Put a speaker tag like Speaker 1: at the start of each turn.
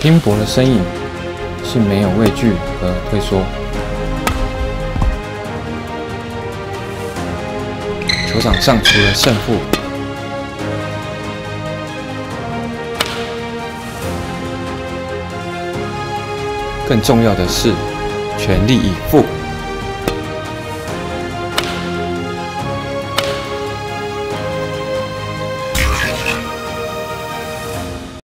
Speaker 1: 拼搏的身影是没有畏惧和退缩。球场上除了胜负。更重要的是全力以赴。